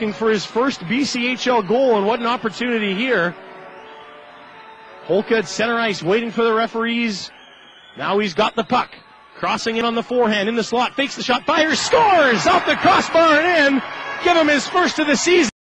looking for his first BCHL goal, and what an opportunity here. Holka at center ice waiting for the referees. Now he's got the puck. Crossing in on the forehand in the slot, fakes the shot, fires, scores off the crossbar and in. Give him his first of the season.